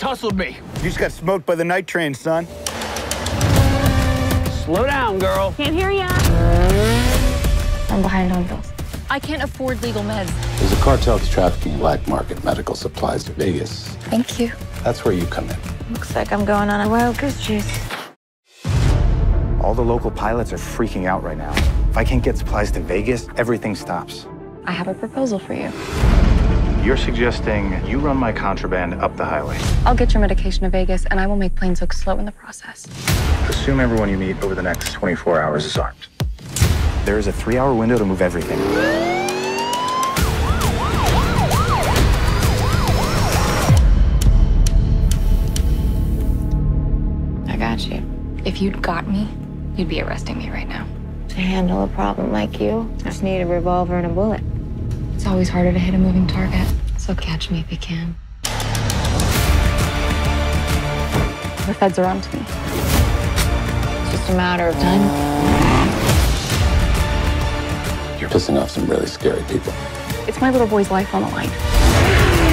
hustled me. You just got smoked by the night train, son. Slow down, girl. Can't hear ya. I'm behind on bills. I can't afford legal meds. There's a cartel that's trafficking black market medical supplies to Vegas. Thank you. That's where you come in. Looks like I'm going on a wild goose chase. All the local pilots are freaking out right now. If I can't get supplies to Vegas, everything stops. I have a proposal for you. You're suggesting you run my contraband up the highway. I'll get your medication to Vegas, and I will make planes look slow in the process. Assume everyone you meet over the next 24 hours is armed. There is a three hour window to move everything. I got you. If you'd got me, you'd be arresting me right now. To handle a problem like you, I just need a revolver and a bullet. It's always harder to hit a moving target, so catch me if you can. The feds are on to me. It's just a matter of time. You're pissing off some really scary people. It's my little boy's life on the line.